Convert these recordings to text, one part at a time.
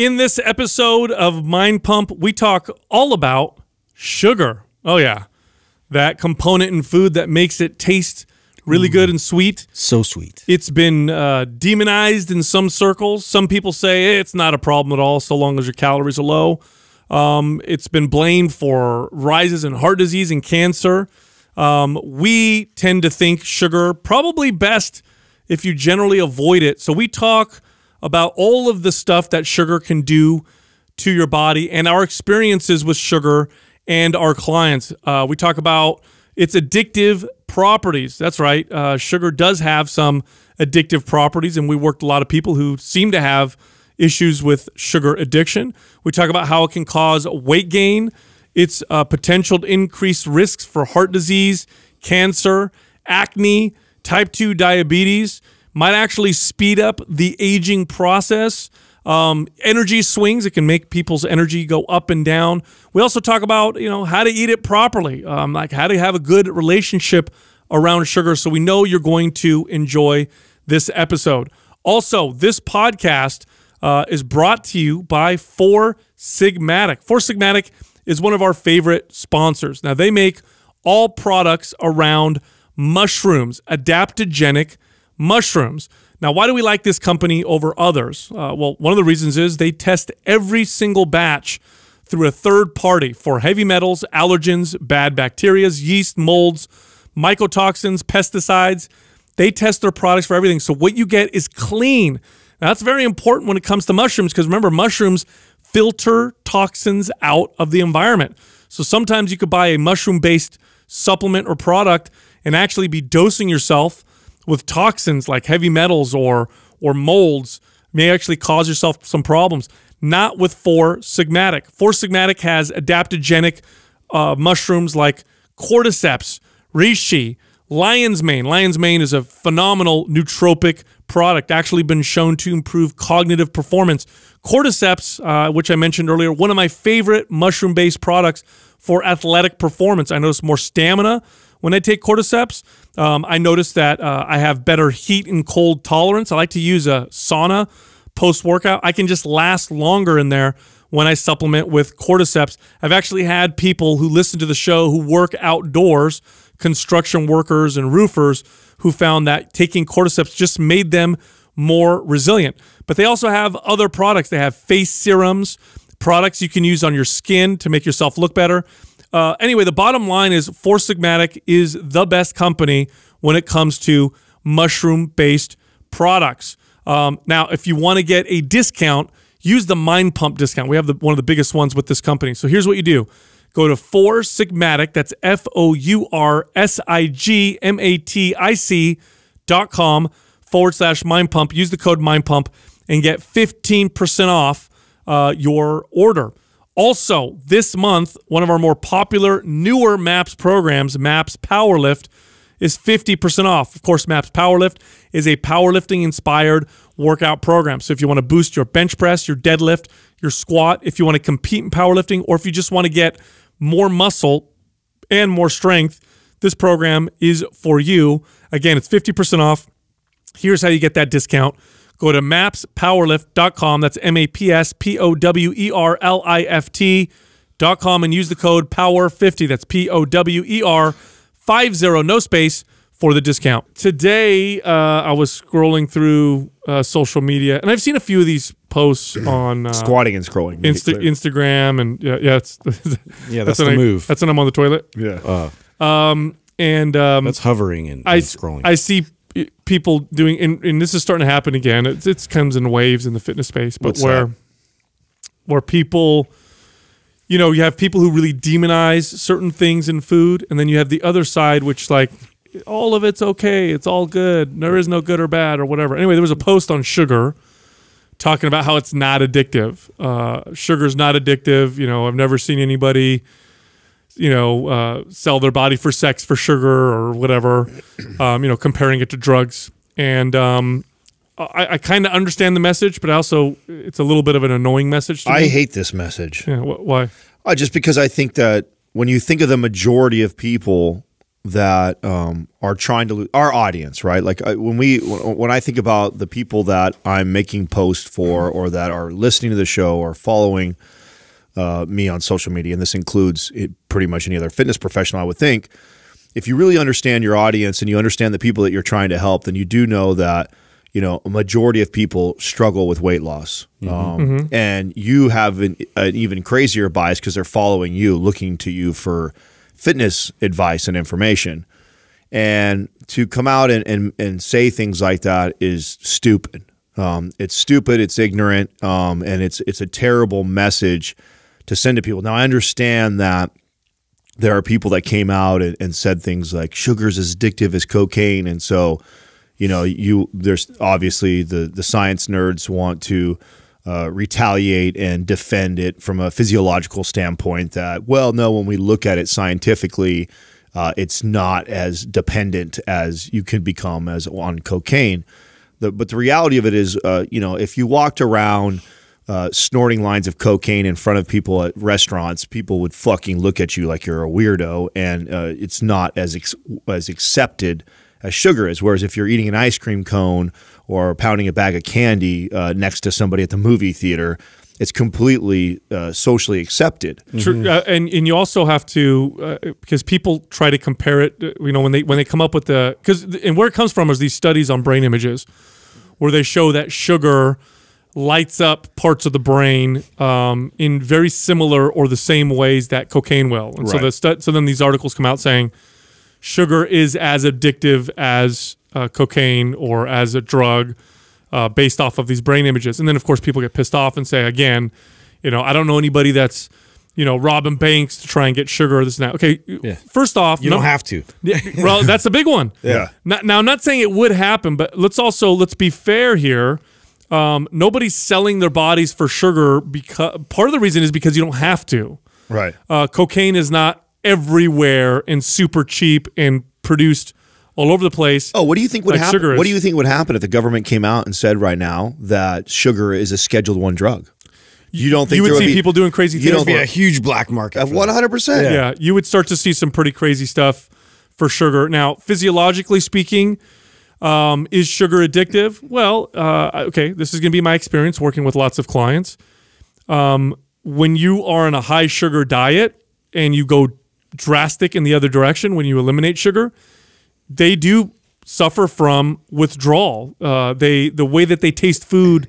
In this episode of Mind Pump, we talk all about sugar. Oh, yeah. That component in food that makes it taste really good and sweet. So sweet. It's been uh, demonized in some circles. Some people say "Eh, it's not a problem at all so long as your calories are low. Um, it's been blamed for rises in heart disease and cancer. Um, we tend to think sugar probably best if you generally avoid it. So we talk about all of the stuff that sugar can do to your body and our experiences with sugar and our clients. Uh, we talk about its addictive properties. That's right. Uh, sugar does have some addictive properties, and we worked a lot of people who seem to have issues with sugar addiction. We talk about how it can cause weight gain, its uh, potential to increase risks for heart disease, cancer, acne, type 2 diabetes, might actually speed up the aging process. Um, energy swings, it can make people's energy go up and down. We also talk about, you know, how to eat it properly, um, like how to have a good relationship around sugar. So we know you're going to enjoy this episode. Also, this podcast uh, is brought to you by Four Sigmatic. Four Sigmatic is one of our favorite sponsors. Now, they make all products around mushrooms, adaptogenic mushrooms. Now, why do we like this company over others? Uh, well, one of the reasons is they test every single batch through a third party for heavy metals, allergens, bad bacteria, yeast, molds, mycotoxins, pesticides. They test their products for everything. So what you get is clean. Now, that's very important when it comes to mushrooms because remember, mushrooms filter toxins out of the environment. So sometimes you could buy a mushroom based supplement or product and actually be dosing yourself with toxins like heavy metals or or molds may actually cause yourself some problems. Not with Four Sigmatic. Four Sigmatic has adaptogenic uh, mushrooms like cordyceps, reishi, lion's mane. Lion's mane is a phenomenal nootropic product, actually been shown to improve cognitive performance. Cordyceps, uh, which I mentioned earlier, one of my favorite mushroom-based products for athletic performance. I notice more stamina when I take cordyceps. Um, I notice that uh, I have better heat and cold tolerance. I like to use a sauna post workout. I can just last longer in there when I supplement with cordyceps. I've actually had people who listen to the show who work outdoors, construction workers and roofers, who found that taking cordyceps just made them more resilient. But they also have other products. They have face serums, products you can use on your skin to make yourself look better. Uh, anyway, the bottom line is Four Sigmatic is the best company when it comes to mushroom based products. Um, now, if you want to get a discount, use the Mind Pump discount. We have the, one of the biggest ones with this company. So here's what you do go to Four Sigmatic, that's F O U R S I G M A T I C dot com forward slash Mind Pump. Use the code Mind Pump and get 15% off uh, your order. Also, this month, one of our more popular, newer MAPS programs, MAPS Powerlift, is 50% off. Of course, MAPS Powerlift is a powerlifting inspired workout program. So if you want to boost your bench press, your deadlift, your squat, if you want to compete in powerlifting, or if you just want to get more muscle and more strength, this program is for you. Again, it's 50% off. Here's how you get that discount. Go to mapspowerlift.com. That's M A P S P O W E R L I F T.com and use the code POWER50. That's P O W E R 50, no space for the discount. Today, uh, I was scrolling through uh, social media and I've seen a few of these posts on uh, Squatting and scrolling. Insta- Instagram and yeah, yeah, it's, Yeah, that's when the I- move. That's when I'm on the toilet. yeah. Um, and um, That's hovering and, I, scrolling. I see people doing, and, and this is starting to happen again. It, it comes in waves in the fitness space, but What's where that? where people, you know, you have people who really demonize certain things in food, and then you have the other side, which like all of it's okay, it's all good, there is no good or bad or whatever. Anyway, there was a post on sugar talking about how it's not addictive. Uh, sugar's not addictive. You know, I've never seen anybody you know, uh, sell their body for sex for sugar or whatever, um, you know, comparing it to drugs. And um, I, I kind of understand the message, but also it's a little bit of an annoying message to I me. hate this message. Yeah, wh- why? Uh, just because I think that when you think of the majority of people that um, are trying to lose our audience, right? Like uh, when we when I think about the people that I'm making posts for, or that are listening to the show or following uh, me on social media, and this includes it, pretty much any other fitness professional, I would think. If you really understand your audience and you understand the people that you're trying to help, then you do know that you know a majority of people struggle with weight loss, um, and you have an, an even crazier bias because they're following you, looking to you for fitness advice and information. And to come out and, and, and say things like that is stupid. Um, it's stupid. It's ignorant, um, and it's it's a terrible message to send to people. Now I understand that there are people that came out and, and said things like sugar's as addictive as cocaine, and so you know you there's obviously the the science nerds want to uh, retaliate and defend it from a physiological standpoint. That well, no, when we look at it scientifically, uh, it's not as dependent as you can become as on cocaine. The, but the reality of it is, uh, you know, if you walked around uh, snorting lines of cocaine in front of people at restaurants, people would fucking look at you like you're a weirdo, and uh, it's not as ex- as accepted as sugar is. Whereas if you're eating an ice cream cone or pounding a bag of candy uh, next to somebody at the movie theater, it's completely uh, socially accepted. True, uh, and and you also have to uh, because people try to compare it. uh, You know, when they when they come up with the because and where it comes from is these studies on brain images, where they show that sugar lights up parts of the brain um, in very similar or the same ways that cocaine will. And so the so then these articles come out saying sugar is as addictive as uh, cocaine or as a drug uh, based off of these brain images. And then, of course, people get pissed off and say, again, you know, I don't know anybody that's, you know, robbing banks to try and get sugar or this and that. Okay, first off, You num- don't have to. yeah, well, that's a big one. Yeah. Now, now, I'm not saying it would happen, but let's also let's be fair here. Um, nobody's selling their bodies for sugar because part of the reason is because you don't have to. Right. Uh, cocaine is not everywhere and super cheap and produced all over the place. Oh, what do you think would Like happen? sugar What is. do you think would happen if the government came out and said right now that sugar is a Scheduled One drug? You don't think you would there see be, people doing crazy you things. don't for think- it. huge black market. for hundred percent. yeah, you would start to see some pretty crazy stuff for sugar. Now, physiologically speaking, um, is sugar addictive? Well, uh, okay, this is going to be my experience working with lots of clients. Um, when you are on a high sugar diet and you go drastic in the other direction, when you eliminate sugar, they do suffer from withdrawal. Uh, they the way that they taste food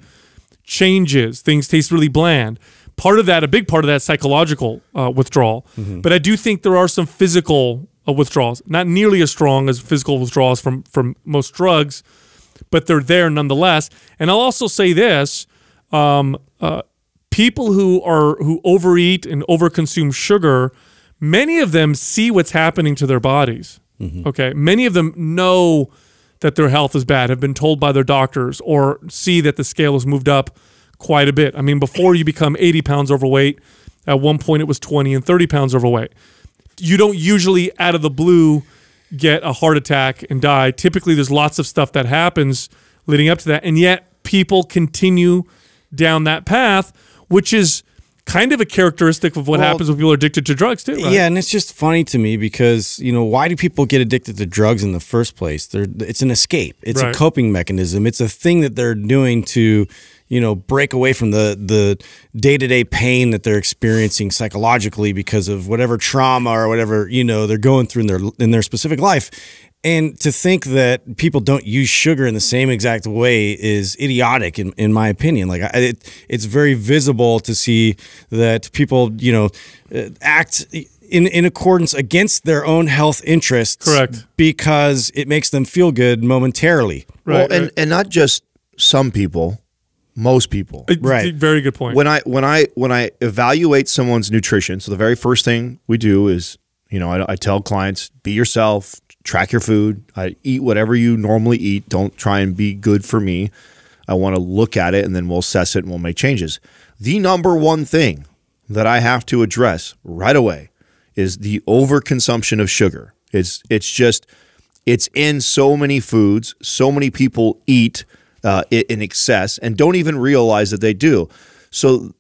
changes. Things taste really bland. Part of that, a big part of that, psychological uh, withdrawal. But I do think there are some physical uh, withdrawals, not nearly as strong as physical withdrawals from from most drugs, but they're there nonetheless. And I'll also say this: um, uh, people who are who overeat and overconsume sugar, many of them see what's happening to their bodies. Okay, many of them know that their health is bad, have been told by their doctors, or see that the scale has moved up quite a bit. I mean, before you become 80 pounds overweight, at one point it was 20 and 30 pounds overweight. You don't usually, out of the blue, get a heart attack and die. Typically, there's lots of stuff that happens leading up to that, and yet people continue down that path, which is kind of a characteristic of what Well- happens when people are addicted to drugs too. Right? Yeah, and it's just funny to me because you know why do people get addicted to drugs in the first place? They're, it's an escape. It's Right. a coping mechanism. It's a thing that they're doing to you know break away from the the day to day pain that they're experiencing psychologically because of whatever trauma or whatever you know they're going through in their in their specific life. And to think that people don't use sugar in the same exact way is idiotic, in, in my opinion. Like, I, it, it's very visible to see that people, you know, uh, act in, in accordance against their own health interests. Correct. Because it makes them feel good momentarily. Right, well, and right. and not just some people, most people. Uh, Right. Very good point. when I when I when I evaluate someone's nutrition, so the very first thing we do is, you know, I, I tell clients, be yourself, track your food, I eat whatever you normally eat. Don't try and be good for me. I want to look at it and then we'll assess it and we'll make changes. The number one thing that I have to address right away is the overconsumption of sugar. It's it's just it's in so many foods. So many people eat uh, in excess and don't even realize that they do. So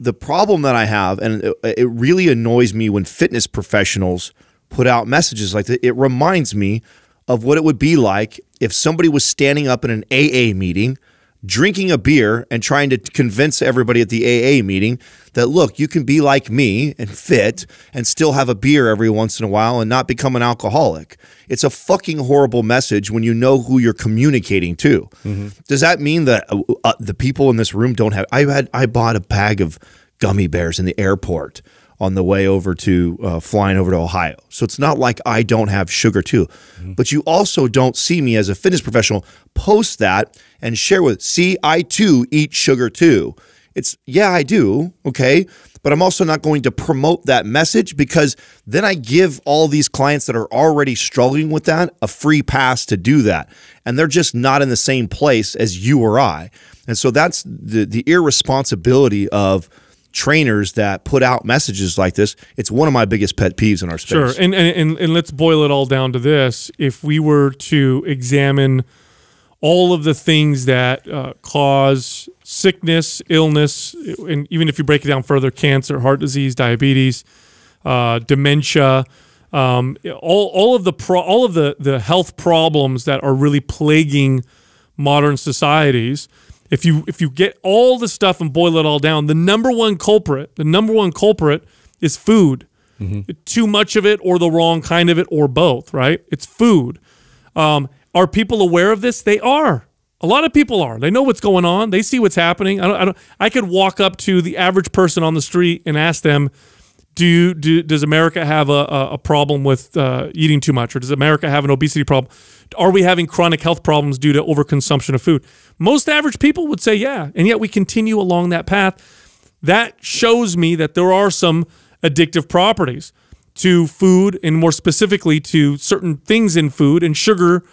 the problem that I have, and it, it really annoys me when fitness professionals put out messages like that, it reminds me of what it would be like if somebody was standing up in an AA meeting, drinking a beer, and trying to convince everybody at the AA meeting that, look, you can be like me and fit and still have a beer every once in a while and not become an alcoholic. It's a fucking horrible message when you know who you're communicating to. Does that mean that uh, uh, the people in this room don't have? I had I bought a bag of gummy bears in the airport on the way over to uh, flying over to Ohio. So it's not like I don't have sugar too. But you also don't see me as a fitness professional post that and share with, see, I too eat sugar too. It's, yeah, I do. Okay. But I'm also not going to promote that message because then I give all these clients that are already struggling with that a free pass to do that. And they're just not in the same place as you or I. And so that's the, the irresponsibility of, trainers that put out messages like this. It's one of my biggest pet peeves in our space. Sure, and, and and let's boil it all down to this: if we were to examine all of the things that uh, cause sickness, illness, and even if you break it down further, cancer, heart disease, diabetes, uh, dementia, um, all all of the pro- all of the the health problems that are really plaguing modern societies. If you if you get all the stuff and boil it all down, the number one culprit, the number one culprit is food. Too much of it, or the wrong kind of it, or both. Right? It's food. Um, are people aware of this? They are. A lot of people are. They know what's going on. They see what's happening. I don't. I, don't, I could walk up to the average person on the street and ask them, "Do you, do does America have a, a, problem with uh, eating too much, or does America have an obesity problem? Are we having chronic health problems due to overconsumption of food?" Most average people would say, "Yeah," and yet we continue along that path. That shows me that there are some addictive properties to food, and more specifically to certain things in food, and sugar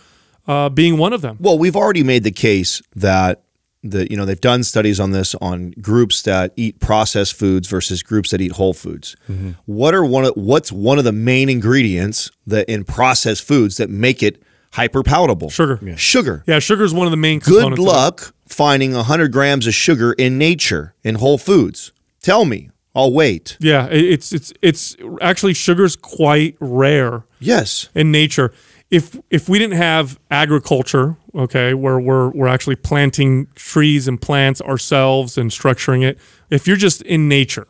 uh, being one of them. Well, we've already made the case that the you know they've done studies on this on groups that eat processed foods versus groups that eat whole foods. Mm-hmm. What are one of what's one of the main ingredients that in processed foods that make it hyper palatable? Sugar. Sugar. Yeah, sugar is one of the main Good components. luck finding 100 grams of sugar in nature in whole foods. Tell me. I'll wait. Yeah, it's it's it's actually sugar's quite rare Yes. in nature. If if we didn't have agriculture, okay, where we're we're actually planting trees and plants ourselves and structuring it, if you're just in nature,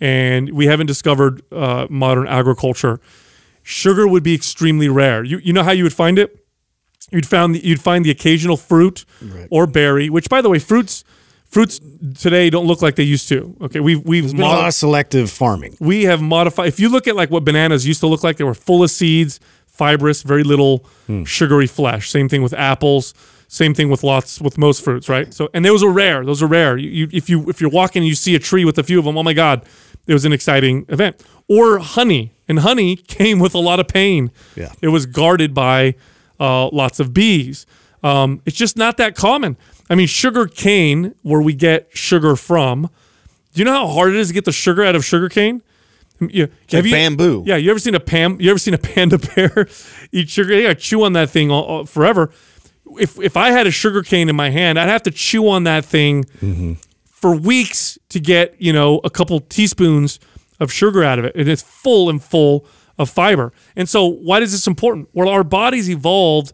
and we haven't discovered uh, modern agriculture, sugar would be extremely rare. You you know how you would find it? You'd found the, you'd find the occasional fruit or berry, which by the way, fruits fruits today don't look like they used to. Okay, we've we've Been a lot of selective farming. we have modified. If you look at like what bananas used to look like, they were full of seeds, fibrous, very little sugary flesh. Same thing with apples. Same thing with lots with most fruits, right? So, and those are rare. Those are rare. You, you, if you if you're walking and you see a tree with a few of them, oh my god, it was an exciting event. Or honey, and honey came with a lot of pain. Yeah. it was guarded by uh, lots of bees. Um, it's just not that common. I mean, sugar cane, where we get sugar from. Do you know how hard it is to get the sugar out of sugar cane? Yeah, like bamboo. Yeah, you ever seen a pam? You ever seen a panda bear eat sugar? They gotta chew on that thing all, all- forever. If if I had a sugar cane in my hand, I'd have to chew on that thing mm-hmm. for weeks to get you know a couple teaspoons of sugar out of it, and it's full and full of fiber. And so, why is this important? Well, our bodies evolved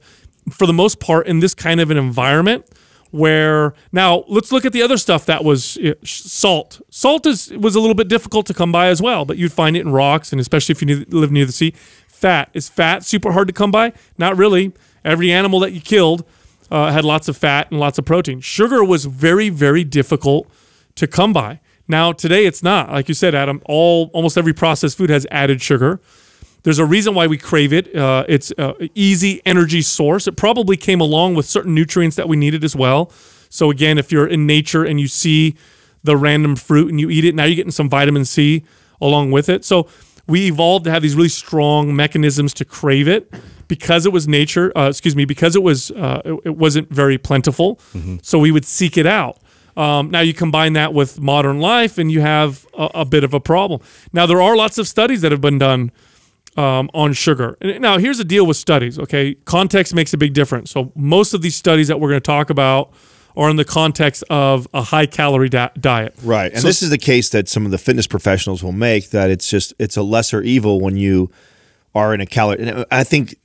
for the most part in this kind of an environment where now let's look at the other stuff that was uh, salt. Salt is was a little bit difficult to come by as well, but you'd find it in rocks, and especially if you live near the sea. Fat is fat super hard to come by? Not really. Every animal that you killed uh, had lots of fat and lots of protein. Sugar was very very difficult to come by. Now today it's not. Like you said, Adam, all almost every processed food has added sugar. There's a reason why we crave it. Uh, it's an easy energy source. It probably came along with certain nutrients that we needed as well. So again, if you're in nature and you see the random fruit and you eat it, now you're getting some vitamin C along with it. So we evolved to have these really strong mechanisms to crave it because it was nature. Uh, excuse me, because it was uh, it, it wasn't very plentiful. So we would seek it out. Um, now you combine that with modern life, and you have a, a bit of a problem. Now there are lots of studies that have been done um, on sugar. Now, here's the deal with studies, okay? Context makes a big difference. So, most of these studies that we're going to talk about are in the context of a high calorie diet. Right. And So- this is the case that some of the fitness professionals will make that it's just it's a lesser evil when you are in a calorie. And I think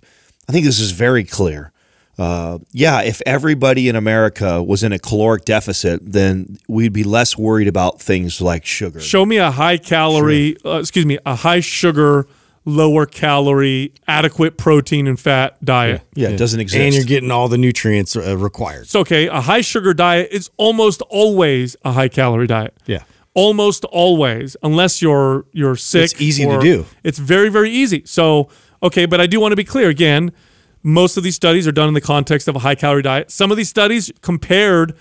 I think this is very clear. Uh, yeah, if everybody in America was in a caloric deficit, then we'd be less worried about things like sugar. Show me a high calorie, uh, excuse me, a high sugar, lower calorie, adequate protein and fat diet. Yeah, it doesn't exist. and you're getting all the nutrients uh, required. It's okay. A high sugar diet is almost always a high calorie diet. Yeah. Almost always, unless you're you're sick. It's easy to do. It's very very easy. So okay, but I do want to be clear again. Most of these studies are done in the context of a high calorie diet. Some of these studies compared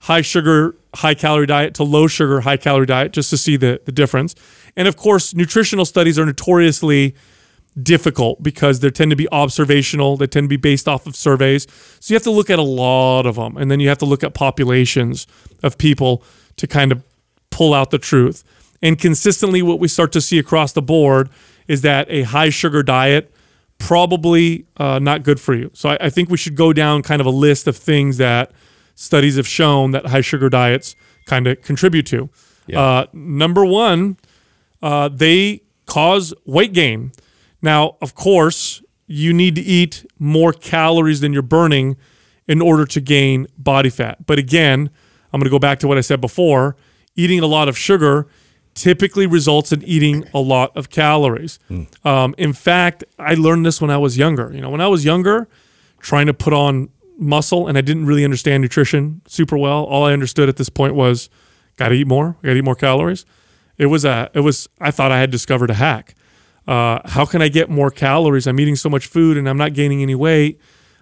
high sugar, high calorie diet to low sugar, high calorie diet just to see the, the difference. And of course, nutritional studies are notoriously difficult because they tend to be observational, they tend to be based off of surveys. So you have to look at a lot of them. And then you have to look at populations of people to kind of pull out the truth. And consistently, what we start to see across the board is that a high sugar diet probably uh, not good for you. So I, I think we should go down kind of a list of things that studies have shown that high sugar diets kind of contribute to. Uh, number one, uh, they cause weight gain. Now, of course, you need to eat more calories than you're burning in order to gain body fat. But again, I'm going to go back to what I said before. Eating a lot of sugar typically results in eating a lot of calories. Um, in fact, I learned this when I was younger. You know, when I was younger, trying to put on muscle, and I didn't really understand nutrition super well. All I understood at this point was, got to eat more. Got to eat more calories. It was a. It was. I thought I had discovered a hack. Uh, how can I get more calories? I'm eating so much food and I'm not gaining any weight.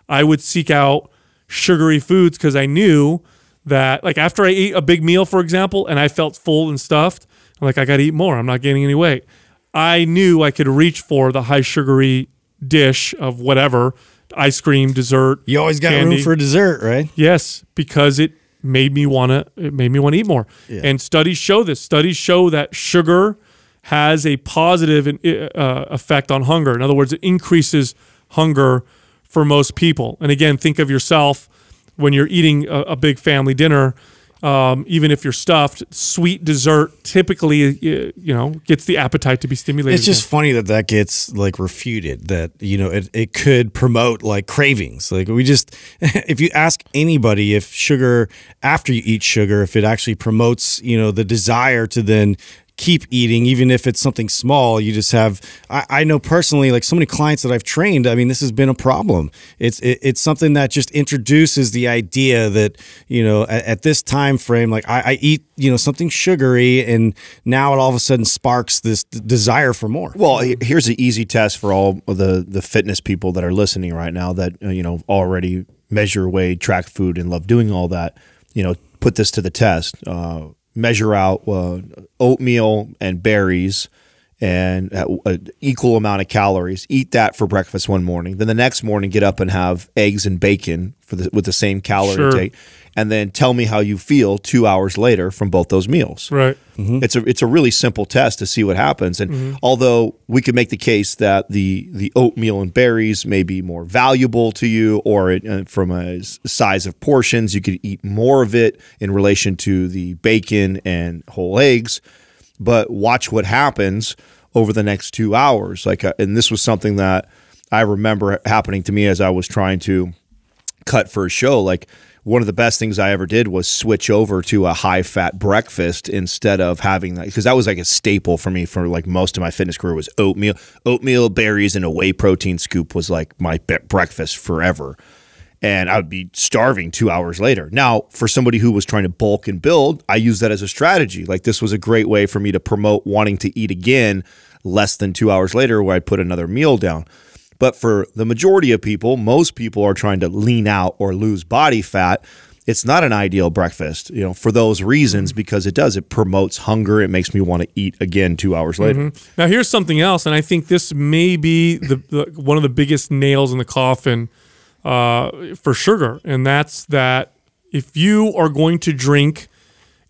I would seek out sugary foods because I knew that, like, after I ate a big meal, for example, and I felt full and stuffed, I'm like, I got to eat more. I'm not gaining any weight. I knew I could reach for the high sugary dish of whatever ice cream, dessert. You always got candy. room for dessert, right? Yes, because it made me want to. It made me want to eat more. And studies show this. Studies show that sugar has a positive uh, effect on hunger. In other words, it increases hunger for most people. And again, think of yourself when you're eating a, a big family dinner. Um, even if you're stuffed, sweet dessert typically, you know, gets the appetite to be stimulated. It's just funny that that gets like refuted. That you know it, it could promote like cravings. Like we just, if you ask anybody if sugar after you eat sugar, if it actually promotes you know the desire to then keep eating, even if it's something small. You just have. I, I know personally, like so many clients that I've trained. I mean, this has been a problem. It's it, it's something that just introduces the idea that you know at, at this time frame, like I, I eat you know something sugary, and now it all of a sudden sparks this desire for more. Well, here's an easy test for all the the fitness people that are listening right now that uh, you know already measure, weigh, track food, and love doing all that. You know, put this to the test. Uh, measure out uh, oatmeal and berries and an equal amount of calories. Eat that for breakfast one morning. Then the next morning, get up and have eggs and bacon for the, with the same calorie Sure. intake. And then tell me how you feel two hours later from both those meals. right. It's a it's a really simple test to see what happens. And Mm-hmm. although we could make the case that the the oatmeal and berries may be more valuable to you, or it, uh, from a size of portions, you could eat more of it in relation to the bacon and whole eggs. But watch what happens over the next two hours. Like, uh, and this was something that I remember happening to me as I was trying to cut for a show like one of the best things I ever did was switch over to a high fat breakfast instead of having that because that was like a staple for me for like most of my fitness career was oatmeal, oatmeal, berries, and a whey protein scoop was like my breakfast forever. And I would be starving two hours later. Now, for somebody who was trying to bulk and build, I use that as a strategy. Like this was a great way for me to promote wanting to eat again less than two hours later, where I put another meal down. But for the majority of people, most people are trying to lean out or lose body fat. It's not an ideal breakfast, you know, for those reasons mm-hmm. because it does. It promotes hunger. It makes me want to eat again two hours later. Mm-hmm. Now here's something else, and I think this may be the, the one of the biggest nails in the coffin uh, for sugar, and that's that if you are going to drink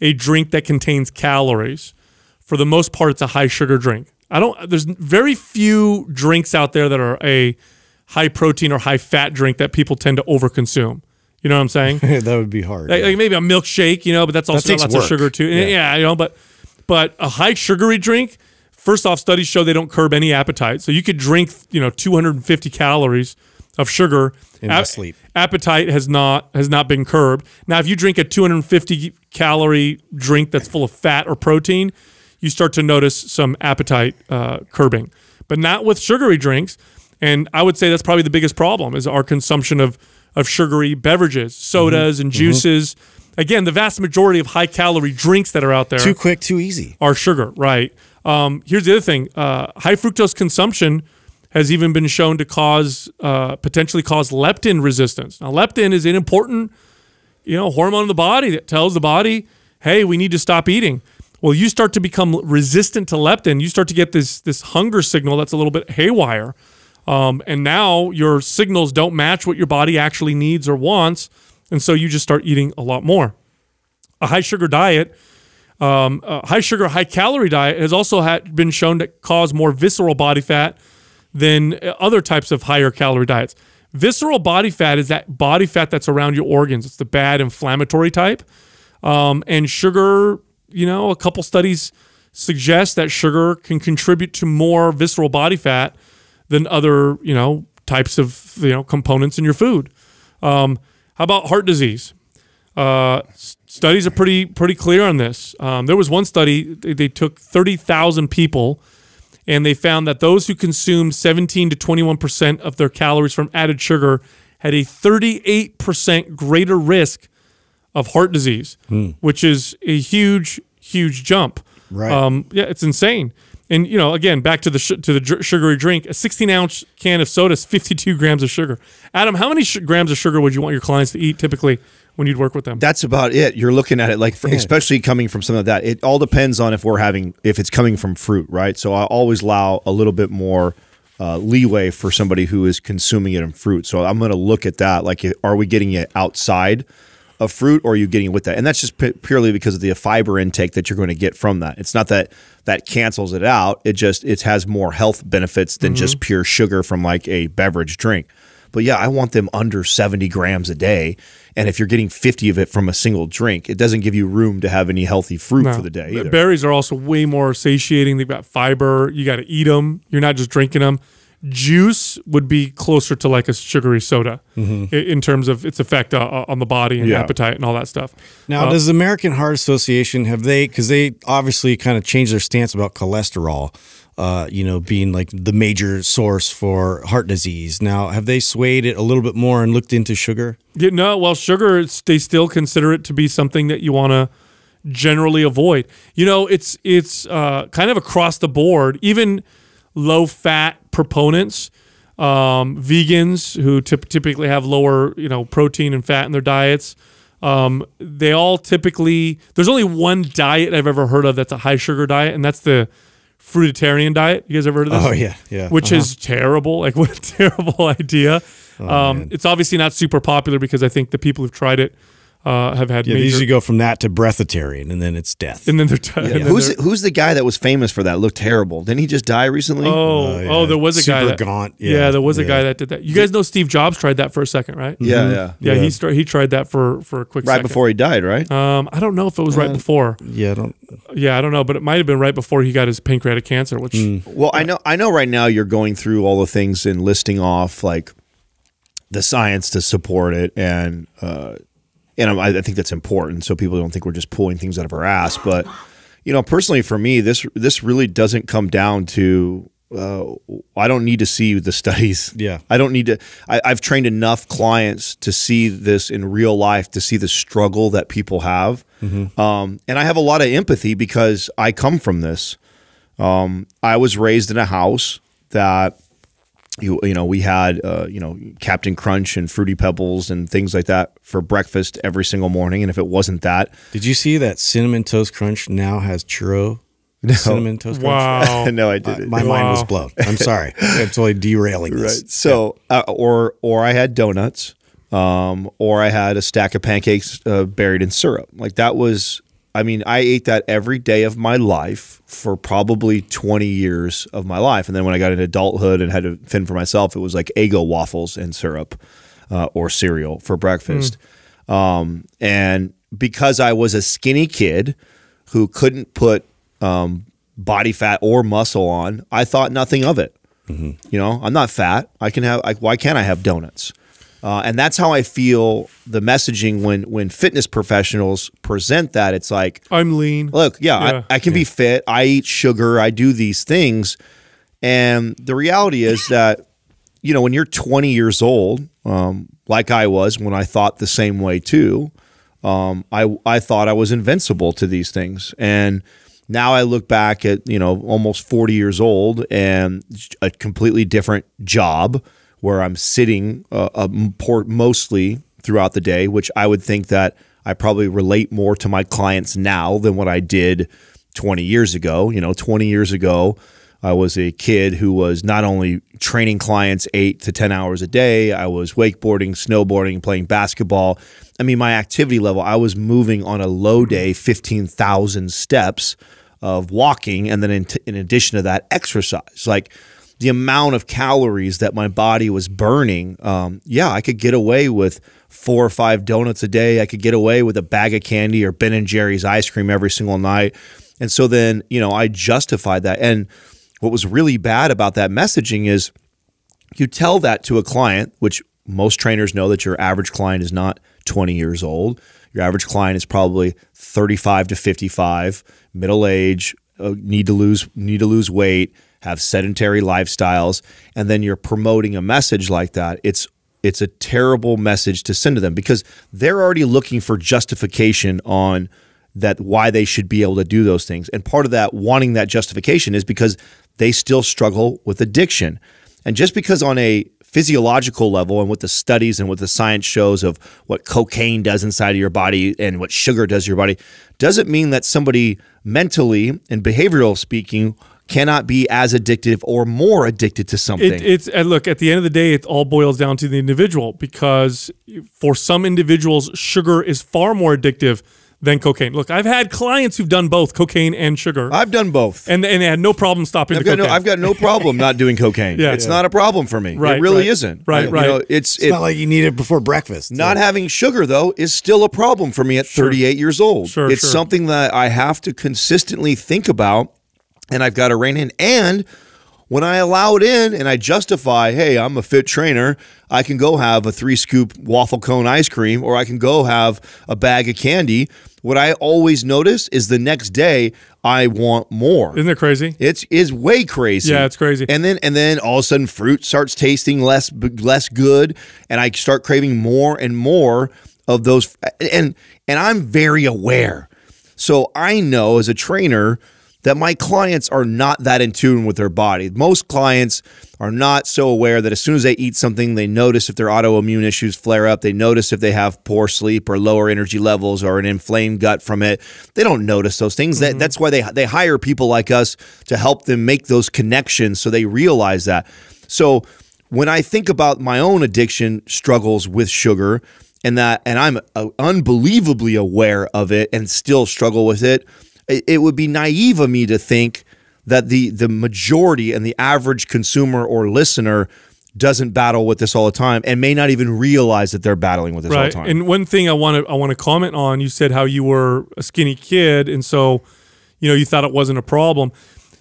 a drink that contains calories, for the most part, it's a high sugar drink. I don't. There's very few drinks out there that are a high protein or high fat drink that people tend to overconsume. You know what I'm saying? that would be hard. like, like maybe a milkshake, you know, but that's also got takes lots of sugar too. Yeah. Yeah. you know, but but a high sugary drink first off, studies show they don't curb any appetite. So you could drink, you know, 250 calories of sugar. In my sleep. Appetite has not has not been curbed. Now, if you drink a 250 calorie drink that's full of fat or protein, you start to notice some appetite uh, curbing, but not with sugary drinks. And I would say that's probably the biggest problem is our consumption of of sugary beverages, sodas, and juices. Again, the vast majority of high calorie drinks that are out there Too quick, too easy. are sugar, right? Um, here's the other thing: uh, high fructose consumption has even been shown to cause uh, potentially cause leptin resistance. Now, leptin is an important, you know, hormone in the body that tells the body, "Hey, we need to stop eating." Well, you start to become resistant to leptin. You start to get this this hunger signal that's a little bit haywire, um, and now your signals don't match what your body actually needs or wants, and so you just start eating a lot more. A high sugar diet um, a high sugar, high calorie diet has also had, been shown to cause more visceral body fat than uh, other types of higher calorie diets. Visceral body fat is that body fat that's around your organs. It's the bad inflammatory type. Um, and sugar, you know, a couple studies suggest that sugar can contribute to more visceral body fat than other, you know, types of, you know, components in your food. Um, how about heart disease? Uh, studies are pretty pretty clear on this. Um, there was one study they, they took thirty thousand people, and they found that those who consumed seventeen to twenty one percent of their calories from added sugar had a thirty eight percent greater risk of heart disease, which is a huge huge jump. Right. Um, yeah, it's insane. And you know, again, back to the sh- to the dr- sugary drink. A 16 ounce can of soda is 52 grams of sugar. Adam, how many sh- grams of sugar would you want your clients to eat typically when you'd work with them? That's about it. You're looking at it like, for, especially coming from something like that. It all depends on if we're having, if it's coming from fruit, right? So I always allow a little bit more uh, leeway for somebody who is consuming it in fruit. So I'm going to look at that. Like, are we getting it outside of fruit, or are you getting it with that? And that's just pu- purely because of the fiber intake that you're going to get from that. It's not that that cancels it out. It just it has more health benefits than just pure sugar from like a beverage drink. But yeah, I want them under 70 grams a day. And if you're getting 50 of it from a single drink, it doesn't give you room to have any healthy fruit for the day either. Berries are also way more satiating. They've got fiber. You got to eat them. You're not just drinking them. Juice would be closer to like a sugary soda i- in terms of its effect uh, on the body and Yeah. appetite and all that stuff. Now, Uh, does the American Heart Association have they? Because they obviously kind of changed their stance about cholesterol, uh, you know, being like the major source for heart disease. Now, have they swayed it a little bit more and looked into sugar? Yeah, no, well, sugar, they still consider it to be something that you want to generally avoid. You know, it's it's uh, kind of across the board. Even low fat proponents, um, vegans who typically have lower, you know, protein and fat in their diets. Um, they all typically there's only one diet I've ever heard of that's a high sugar diet, and that's the fruitarian diet. You guys ever heard of this? Oh, yeah, yeah. Which is terrible. Like what a terrible idea. Oh, um, it's obviously not super popular because I think the people who've tried it uh, have had Yeah, they major. usually go from that to breatharian, and then it's death. and then they're. T- and then Who's they're- who's the guy that was famous for that? Looked terrible. Didn't he just die recently? Oh, yeah. oh, there was a guy Super that gaunt, Yeah, yeah, there was a yeah. guy that did that. You guys know Steve Jobs tried that for a second, right? yeah, yeah, Yeah, he start, he tried that for for a quick Right second. before he died, right? Um, I don't know if it was right before. yeah, I don't. Yeah, I don't know, but it might have been right before he got his pancreatic cancer, which Well, I know I know right now you're going through all the things and listing off like the science to support it and uh and I, I think that's important so people don't think we're just pulling things out of our ass but you know personally for me this this really doesn't come down to uh, I don't need to see the studies. Yeah. I don't need to. I, I've trained enough clients to see this in real life, to see the struggle that people have, um, and I have a lot of empathy because I come from this. Um, I was raised in a house that you you know we had uh, you know Captain Crunch and Fruity Pebbles and things like that for breakfast every single morning, and if it wasn't that, Did you see that cinnamon toast crunch now has churro cinnamon toast crunch? wow. no, I didn't. my mind was blown. I'm sorry. I'm totally derailing this. Right. So, uh, or or I had donuts, um, or I had a stack of pancakes uh, buried in syrup. Like that was. I mean, I ate that every day of my life for probably 20 years of my life. And then when I got into adulthood and had to fend for myself, it was like Eggo waffles and syrup uh, or cereal for breakfast. Um, and because I was a skinny kid who couldn't put um, body fat or muscle on, I thought nothing of it. You know, I'm not fat. I can have. I, why can't I have donuts? Uh, and that's how I feel the messaging when when fitness professionals present that. It's like, I'm lean. look, yeah, Yeah. I, I can be fit. I eat sugar. I do these things. And the reality is that, you know, when you're 20 years old, um, like I was when I thought the same way too, um, I, I thought I was invincible to these things. And now I look back at, you know, almost 40 years old and a completely different job where I'm sitting uh, mostly throughout the day, which I would think that I probably relate more to my clients now than what I did 20 years ago. You know, 20 years ago, I was a kid who was not only training clients eight to 10 hours a day, I was wakeboarding, snowboarding, playing basketball. I mean, my activity level, I was moving on a low day 15,000 steps of walking. And then in, in addition to that, exercise. Like, the amount of calories that my body was burning, um, yeah, I could get away with four or five donuts a day. I could get away with a bag of candy or Ben and Jerry's ice cream every single night. And so then, you know, I justified that. And what was really bad about that messaging is you tell that to a client, which most trainers know that your average client is not 20 years old. Your average client is probably 35 to 55, middle age, uh, need to lose need to lose weight, have sedentary lifestyles, and then you're promoting a message like that. It's it's a terrible message to send to them because they're already looking for justification on that why they should be able to do those things. And part of that wanting that justification is because they still struggle with addiction. And just because on a physiological level and with the studies and what the science shows of what cocaine does inside of your body and what sugar does to your body doesn't mean that somebody mentally and behavioral speaking cannot be as addictive or more addicted to something. It, it's and look at the end of the day, it all boils down to the individual because for some individuals, sugar is far more addictive than cocaine. Look, I've had clients who've done both cocaine and sugar, I've done both. and and they had no problem stopping I've the got, no, cocaine. I've got no problem not doing cocaine. Yeah, it's yeah. not a problem for me. Right, it really right. isn't. Right, I- you right. know, it's It's it, not like you need it before breakfast. not having sugar though is still a problem for me at 38 years old. Sure, it's sure. something that I have to consistently think about and I've got to rein in and when I allow it in and I justify, hey, I'm a fit trainer, I can go have a three scoop waffle cone ice cream or I can go have a bag of candy. What I always notice is the next day I want more. Isn't that crazy? It's is way crazy. Yeah, it's crazy. And then and then all of a sudden fruit starts tasting less less good, and I start craving more and more of those. And and I'm very aware, so I know as a trainer that my clients are not that in tune with their body. Most clients are not so aware that as soon as they eat something, they notice if their autoimmune issues flare up. They notice if they have poor sleep or lower energy levels or an inflamed gut from it. They don't notice those things. That, mm-hmm. that's why they they hire people like us to help them make those connections so they realize that. So when I think about my own addiction struggles with sugar and that and I'm unbelievably aware of it and still struggle with it, it, it would be naive of me to think that the the majority and the average consumer or listener doesn't battle with this all the time and may not even realize that they're battling with this all the time. And one thing I want to I want to comment on, you said how you were a skinny kid, and so you know you thought it wasn't a problem.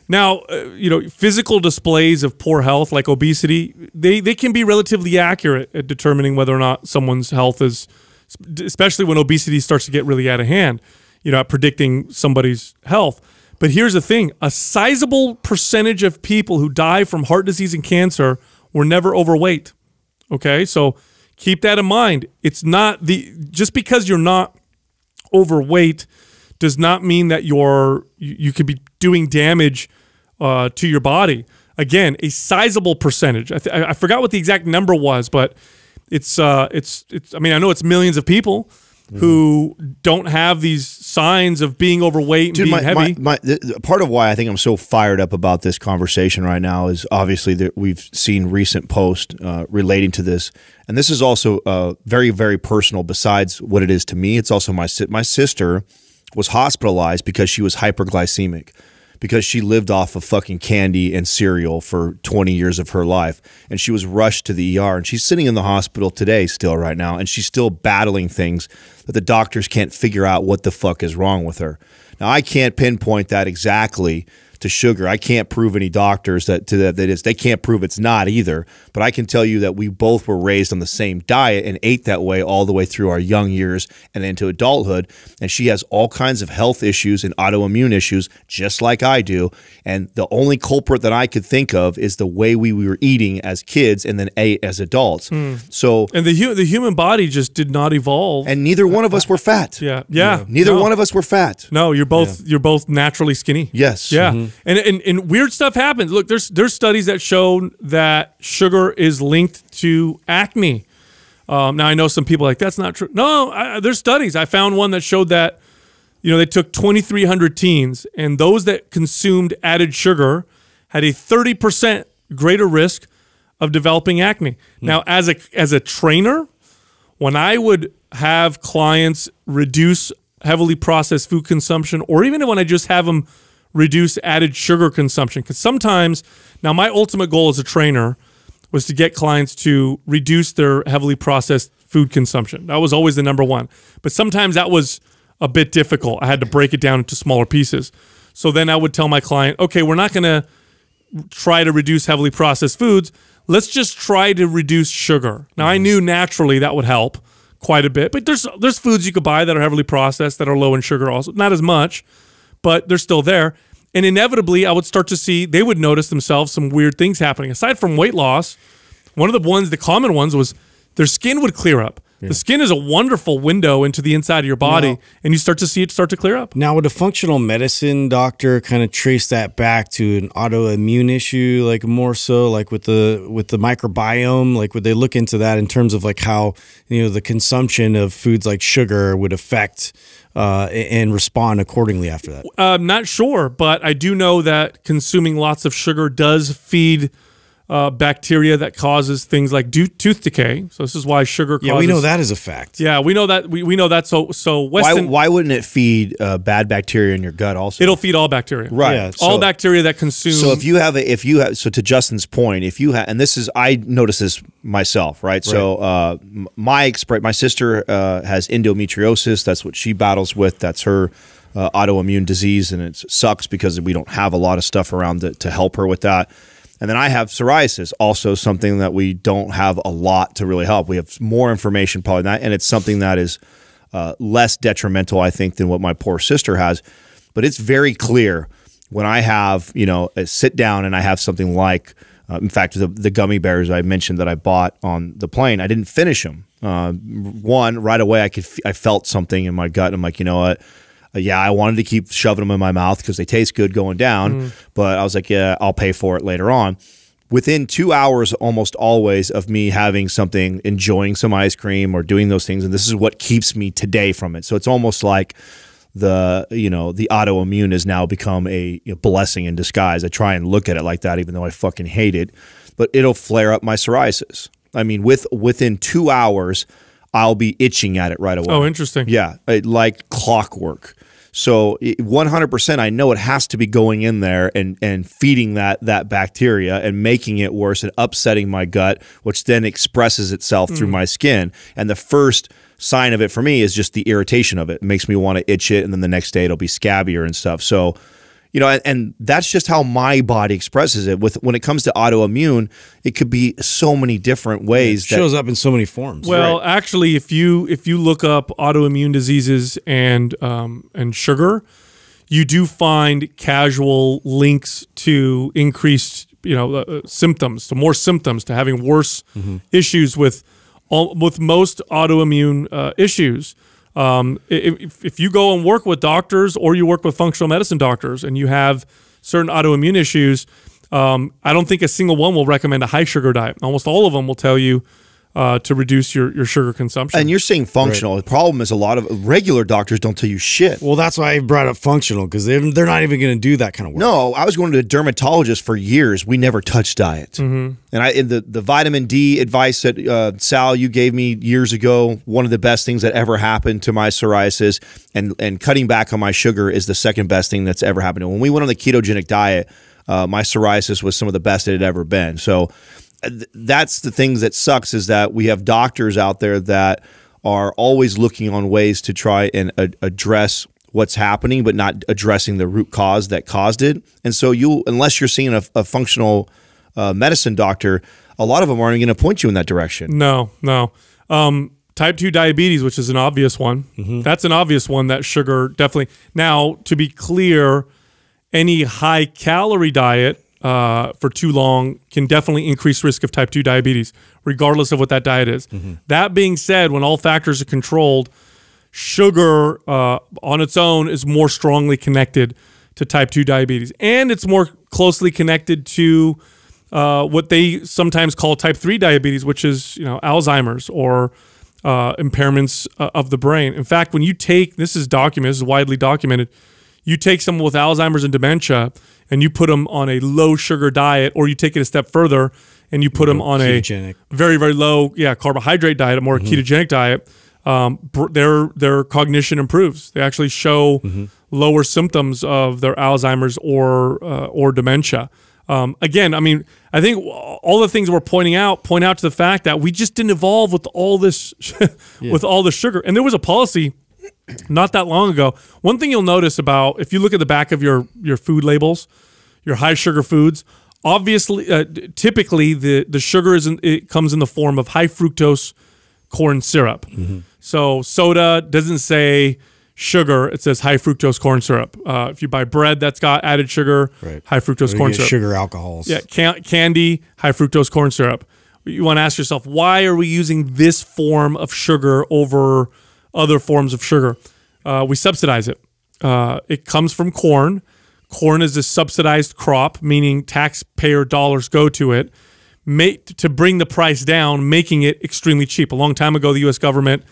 Now, uh, you know, physical displays of poor health like obesity, they they can be relatively accurate at determining whether or not someone's health is, especially when obesity starts to get really out of hand. You know, at predicting somebody's health. But here's the thing: a sizable percentage of people who die from heart disease and cancer were never overweight. Okay, so keep that in mind. It's not the just because you're not overweight does not mean that you're you, you could be doing damage uh, to your body. Again, a sizable percentage. I, I forgot what the exact number was, but it's uh, it's it's. I mean, I know it's millions of people who don't have these signs of being overweight and Dude, being my, heavy. my, my the, part of why I think I'm so fired up about this conversation right now is obviously that we've seen recent posts uh, relating to this, and this is also uh, very very personal. Besides what it is to me, it's also my si- my sister was hospitalized because she was hyperglycemic because she lived off of fucking candy and cereal for 20 years of her life and she was rushed to the ER and she's sitting in the hospital today still right now and she's still battling things that the doctors can't figure out what the fuck is wrong with her. Now I can't pinpoint that exactly to sugar. I can't prove any doctors that to that that is they can't prove it's not either. But I can tell you that we both were raised on the same diet and ate that way all the way through our young years and into adulthood. And she has all kinds of health issues and autoimmune issues, just like I do. And the only culprit that I could think of is the way we were eating as kids and then ate as adults. So And the hu- the human body just did not evolve. and neither one of us were fat. yeah, yeah. Neither no. one of us were fat. No, you're both you're both naturally skinny. Yes. Yeah, Mm-hmm. And, and and weird stuff happens. Look, there's there's studies that show that sugar is linked to acne. Um, now I know some people are like that's not true. No, I, there's studies. I found one that showed that you know they took 2,300 teens, and those that consumed added sugar had a 30 percent greater risk of developing acne. Now, as a as a trainer, when I would have clients reduce heavily processed food consumption, or even when I just have them reduce added sugar consumption, because sometimes, now my ultimate goal as a trainer was to get clients to reduce their heavily processed food consumption. That was always the number one. But sometimes that was a bit difficult. I had to break it down into smaller pieces. So then I would tell my client, okay, we're not going to try to reduce heavily processed foods. Let's just try to reduce sugar. Now I mm-hmm. knew naturally that would help quite a bit, but there's there's foods you could buy that are heavily processed that are low in sugar also. Not as much, but they're still there. And inevitably I would start to see they would notice themselves some weird things happening. Aside from weight loss, one of the ones the common ones was their skin would clear up. The skin is a wonderful window into the inside of your body, and you start to see it start to clear up. Now, would a functional medicine doctor kind of trace that back to an autoimmune issue, like more so, like with the with the microbiome? Like, would they look into that in terms of like how you know the consumption of foods like sugar would affect uh, and respond accordingly after that? I'm not sure, but I do know that consuming lots of sugar does feed uh, bacteria that causes things like do- tooth decay. So this is why sugar. Causes, Yeah, we know that is a fact. Yeah, we know that. We, we know that. So so Why, Weston, why wouldn't it feed uh, bad bacteria in your gut also? it'll feed all bacteria. right. Yeah, all so- bacteria that consume. So if you have a, if you have, so to Justin's point, if you have, and this is, I notice this myself, right? So, uh, m- my expre- my sister, uh, has endometriosis. That's what she battles with. That's her, uh, autoimmune disease. And it sucks because we don't have a lot of stuff around to, to help her with that. And then I have psoriasis, also something that we don't have a lot to really help. We have more information probably than that. And it's something that is, uh, less detrimental, I think, than what my poor sister has. But it's very clear when I have, you know, a sit down and I have something like, uh, in fact, the, the gummy bears I mentioned that I bought on the plane, I didn't finish them. Uh, one, right away, I could, I felt something in my gut. I'm like, you know what? Uh, yeah, I wanted to keep shoving them in my mouth because they taste good going down. But I was like, yeah, I'll pay for it later on within two hours almost always of me having something enjoying some ice cream or doing those things and this is what keeps me today from it so it's almost like the you know the autoimmune has now become a blessing in disguise i try and look at it like that even though i fucking hate it but it'll flare up my psoriasis i mean with within two hours i'll be itching at it right away oh, interesting. yeah, like clockwork. So 100%, I know it has to be going in there and and feeding that that bacteria and making it worse and upsetting my gut, which then expresses itself through mm. my skin. And the first sign of it for me is just the irritation of it. It makes me want to itch it, and then the next day it'll be scabbier and stuff. So. You know, and, and that's just how my body expresses it. With when it comes to autoimmune, it could be so many different ways. that, shows up in so many forms. Well, actually, if you if you look up autoimmune diseases and um, and sugar, you do find casual links to increased you know uh, symptoms, to more symptoms, to having worse issues with all with most autoimmune uh, issues. Um, if, if you go and work with doctors or you work with functional medicine doctors and you have certain autoimmune issues, um, I don't think a single one will recommend a high sugar diet. Almost all of them will tell you uh, to reduce your, your sugar consumption. And you're saying functional. The problem is a lot of regular doctors don't tell you shit. well, that's why I brought up functional because they're they're not even going to do that kind of work. No, I was going to a dermatologist for years. We never touched diet. Mm-hmm. And I in the the vitamin D advice that uh, Sal you gave me years ago, one of the best things that ever happened to my psoriasis, and and cutting back on my sugar is the second best thing that's ever happened. When we went on the ketogenic diet, uh, my psoriasis was some of the best it had ever been. So th- that's the things that sucks is that we have doctors out there that are always looking on ways to try and a- address what's happening, but not addressing the root cause that caused it. And so you, unless you're seeing a, a functional uh, medicine doctor, a lot of them aren't going to point you in that direction. No, no. Um, type 2 diabetes, which is an obvious one. That's an obvious one that sugar definitely. Now, to be clear, any high calorie diet uh, for too long can definitely increase risk of type 2 diabetes, regardless of what that diet is. That being said, when all factors are controlled, sugar uh, on its own is more strongly connected to type 2 diabetes. And it's more closely connected to uh, what they sometimes call type 3 diabetes, which is you know Alzheimer's or uh, impairments uh, of the brain. In fact, when you take this is documented, this is widely documented. You take someone with Alzheimer's and dementia, and you put them on a low sugar diet, or you take it a step further and you put them on ketogenic. a very very low yeah carbohydrate diet, a more ketogenic diet. Um, br- their their cognition improves. They actually show lower symptoms of their Alzheimer's or uh, or dementia. Um, again, I mean, I think all the things we're pointing out point out to the fact that we just didn't evolve with all this with all the sugar. And there was a policy not that long ago. One thing you'll notice about if you look at the back of your your food labels, your high sugar foods, obviously, uh, typically the the sugar is in, it comes in the form of high fructose corn syrup. So soda doesn't say sugar; it says high fructose corn syrup. Uh, if you buy bread that's got added sugar, Right. high fructose corn syrup. sugar alcohols. Yeah, can- candy, high fructose corn syrup. You want to ask yourself, why are we using this form of sugar over other forms of sugar? Uh, we subsidize it. Uh, it comes from corn. Corn is a subsidized crop, meaning taxpayer dollars go to it, to bring the price down, making it extremely cheap. A long time ago, the U.S. government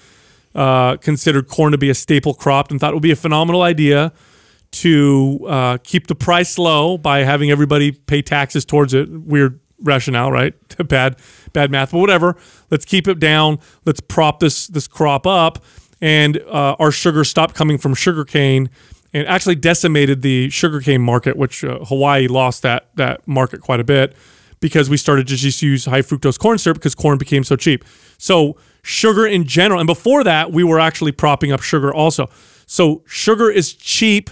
uh, considered corn to be a staple crop and thought it would be a phenomenal idea to uh, keep the price low by having everybody pay taxes towards it. Weird rationale, right? bad, bad math, but whatever. Let's keep it down. Let's prop this this crop up, and uh, our sugar stopped coming from sugarcane, and actually decimated the sugarcane market, which uh, Hawaii lost that that market quite a bit because we started to just use high fructose corn syrup because corn became so cheap. So sugar in general, and before that, we were actually propping up sugar also. So sugar is cheap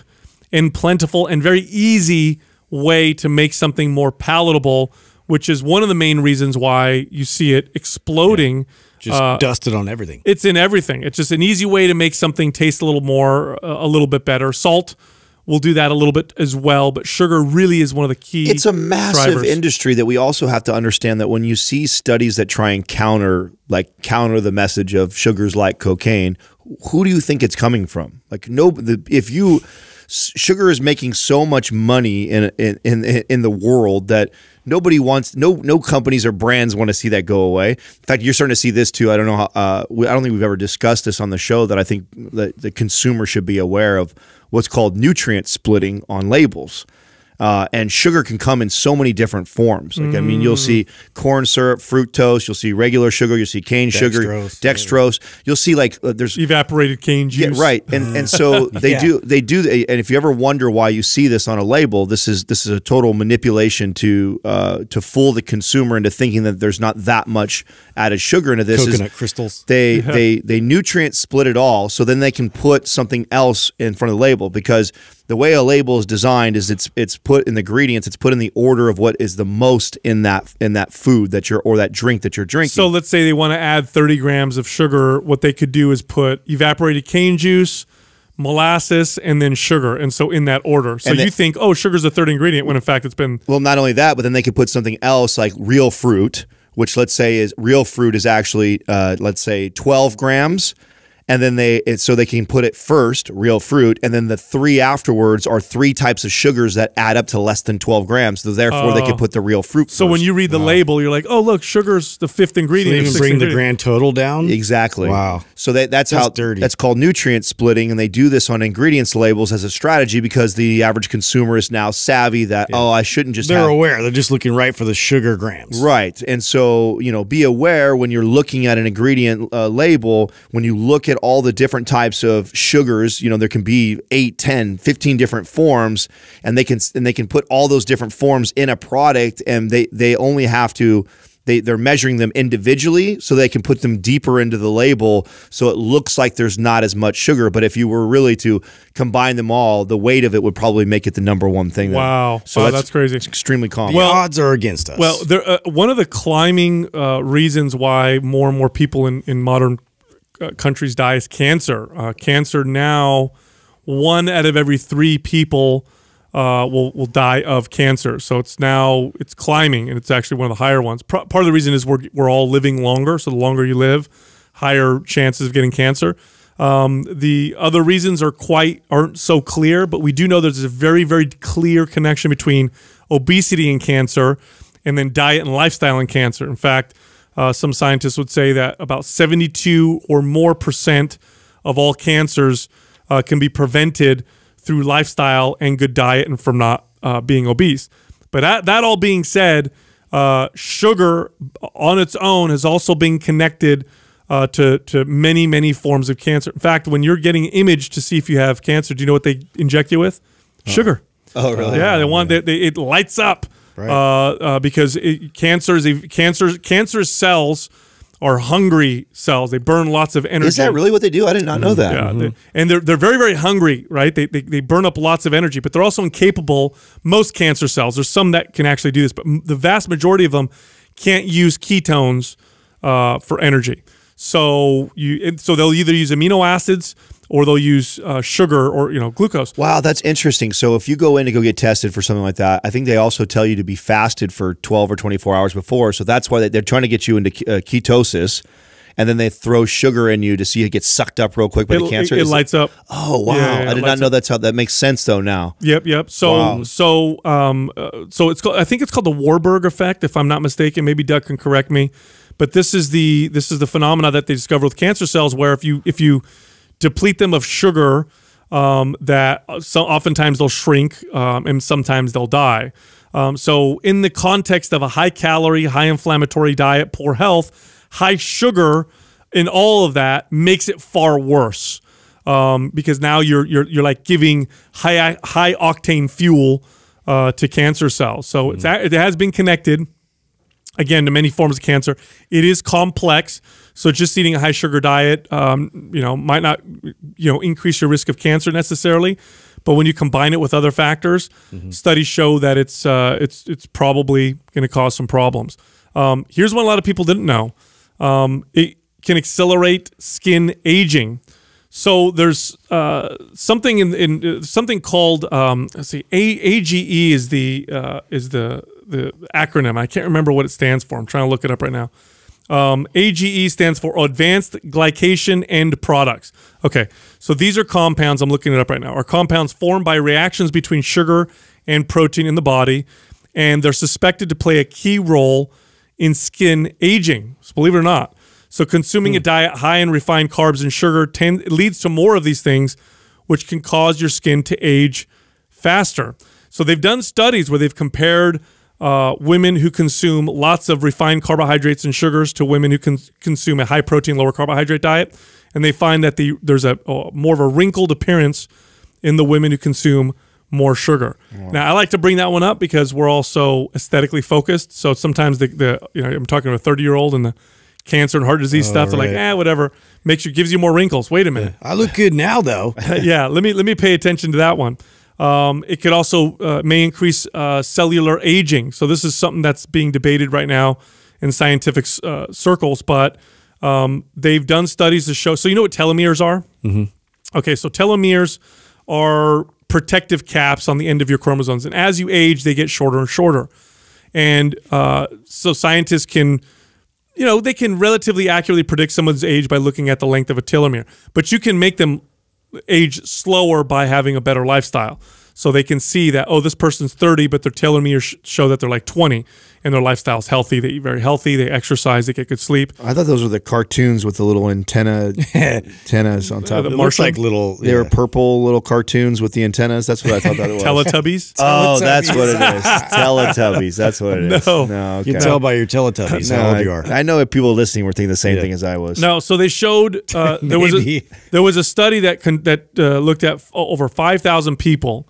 and plentiful and very easy way to make something more palatable, which is one of the main reasons why you see it exploding. Just Uh, dusted on everything. It's in everything. It's just an easy way to make something taste a little more, uh, a little bit better. Salt will do that a little bit as well, but sugar really is one of the key. It's a massive drivers. industry that we also have to understand that when you see studies that try and counter like counter the message of sugars like cocaine, who do you think it's coming from? Like no the, if you s- sugar is making so much money in in in, in the world that nobody wants no no companies or brands want to see that go away. In fact, you're starting to see this too. I don't know how uh, we, I don't think we've ever discussed this on the show that I think that the consumer should be aware of what's called nutrient splitting on labels. Uh, and sugar can come in so many different forms. Like I mean, you'll see corn syrup, fructose. You'll see regular sugar. You'll see cane sugar, Dextrose. dextrose. You'll see like uh, there's evaporated cane juice. yeah, right. And and so they Yeah. do they do and if you ever wonder why you see this on a label, this is this is a total manipulation to uh, to fool the consumer into thinking that there's not that much added sugar into this. is- Coconut crystals. they they they nutrient split it all so then they can put something else in front of the label because the way a label is designed is it's it's put in the ingredients it's put in the order of what is the most in that in that food that you're or that drink that you're drinking So let's say they want to add 30 grams of sugar. What they could do is put evaporated cane juice, molasses, and then sugar. And so in that order. So And you think, oh, sugar's the third ingredient when in fact it's been well not only that but then they could put something else like real fruit which let's say is real fruit is actually uh, let's say 12 grams and then they it, so they can put it first real fruit and then the three afterwards are three types of sugars that add up to less than 12 grams so therefore they can put the real fruit Oh. so when you read the label, you're like, oh look, sugar's the fifth ingredient. or even sixth bring the grand total down. Exactly. Wow. So that, that's, That's how dirty. that's called nutrient splitting, and they do this on ingredients labels as a strategy because the average consumer is now savvy that oh I shouldn't just They're have aware. They're just looking right for the sugar grams. Right. And so, you know, be aware when you're looking at an ingredient uh, label, when you look at all the different types of sugars, you know, there can be 8, 10, 15 different forms and they can and they can put all those different forms in a product and they they only have to they they're measuring them individually so they can put them deeper into the label so it looks like there's not as much sugar. But if you were really to combine them all, the weight of it would probably make it the number one thing. that- Wow. so Wow, that's, that's crazy. It's extremely common. The odds are against us. Well, there, uh, one of the climbing uh, reasons why more and more people in, in modern countries die is cancer. Uh, cancer now, one out of every three people uh, will will die of cancer. So it's now it's climbing, and it's actually one of the higher ones. Part of the reason is we're we're all living longer, so the longer you live, higher chances of getting cancer. Um, the other reasons are quite aren't so clear, but we do know there's a very very clear connection between obesity and cancer, and then diet and lifestyle and cancer. In fact, uh, some scientists would say that about 72 or more percent of all cancers uh, can be prevented through lifestyle and good diet and from not uh, being obese. But that, that all being said, uh, sugar on its own has also been connected uh, to, to many, many forms of cancer. In fact, when you're getting imaged to see if you have cancer, do you know what they inject you with? Sugar. oh, really? Yeah, they want they, they, it lights up uh, uh, because it, cancer is cancer cancer cells are hungry cells. They burn lots of energy. Is that really what they do? I did not know that. Yeah, they- and they're they're very very hungry, right? They, they they burn up lots of energy, but they're also incapable. Most cancer cells, there's some that can actually do this, but m- the vast majority of them can't use ketones uh, for energy. So you so they'll either use amino acids or they'll use uh, sugar or you know glucose. Wow, that's interesting. So if you go in to go get tested for something like that, I think they also tell you to be fasted for 12 or 24 hours before. So that's why they- they're trying to get you into uh, ketosis. And then they throw sugar in you to see it get sucked up real quick by It, the cancer. it, it lights up. oh wow! Yeah, yeah, I did not know up. that's how that makes sense though. Now, Yep, yep. So, Wow. so, um, uh, so it's called. I think it's called the Warburg effect, if I'm not mistaken. Maybe Doug can correct me, but this is the this is the phenomena that they discovered with cancer cells, where if you if you deplete them of sugar, um, that uh, so oftentimes they'll shrink, um, and sometimes they'll die. Um, so, in the context of a high calorie, high inflammatory diet, poor health, high sugar, in all of that makes it far worse um, because now you're you're you're like giving high high octane fuel uh, to cancer cells. So it's a- it has been connected again to many forms of cancer. It is complex. So just eating a high sugar diet, um, you know, might not you know increase your risk of cancer necessarily. But when you combine it with other factors, studies show that it's uh, it's it's probably going to cause some problems. Um, here's what a lot of people didn't know: um, it can accelerate skin aging. So there's uh, something in, in uh, something called um, let's see, A- AGE is the uh, is the the acronym. I can't remember what it stands for. I'm trying to look it up right now. Um, AGE stands for Advanced Glycation End Products. Okay, so these are compounds. I'm looking it up right now. Are compounds formed by reactions between sugar and protein in the body, and they're suspected to play a key role in skin aging. So believe it or not. So consuming a diet high in refined carbs and sugar tend, leads to more of these things, which can cause your skin to age faster. So they've done studies where they've compared uh, women who consume lots of refined carbohydrates and sugars to women who can consume a high protein, lower carbohydrate diet, and they find that the there's a, more of a wrinkled appearance in the women who consume more sugar. Now, I like to bring that one up because we're all so aesthetically focused. So sometimes the, the you know I'm talking to a 30 year old and the cancer and heart disease stuff. They're like, right. eh, whatever. Makes you gives you more wrinkles. Wait a minute. I look good now, though. yeah, let me let me pay attention to that one. Um, it could also uh, may increase uh, cellular aging. So this is something that's being debated right now in scientific uh, circles. But um, they've done studies to show. So you know what telomeres are? Mm-hmm. Okay, so telomeres are protective caps on the end of your chromosomes, and as you age, they get shorter and shorter. And uh, so scientists can you know, they can relatively accurately predict someone's age by looking at the length of a telomere, but you can make them age slower by having a better lifestyle. So they can see that, oh, this person's 30, but they're their telomeres sh- show that they're like 20 and their lifestyle's healthy. They eat very healthy, they exercise, they get good sleep. I thought those were the cartoons with the little antenna antennas on top. the It looks like little. they were purple little cartoons with the antennas. That's what I thought that was. Teletubbies. oh, that's what it is. Teletubbies. That's what it is. No. no okay. You can tell by your Teletubbies No, how old I, you are. I know if people listening were thinking the same thing as I was. No, so they showed uh, there was a there was a study that con- that uh, looked at f- over five thousand people,